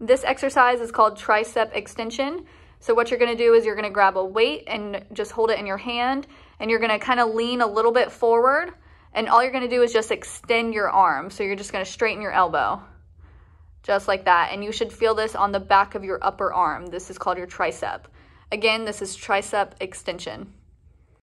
This exercise is called tricep extension. So what you're gonna do is you're gonna grab a weight and just hold it in your hand and you're gonna kind of lean a little bit forward and all you're gonna do is just extend your arm. So you're just gonna straighten your elbow, just like that. And you should feel this on the back of your upper arm. This is called your tricep. Again, this is tricep extension.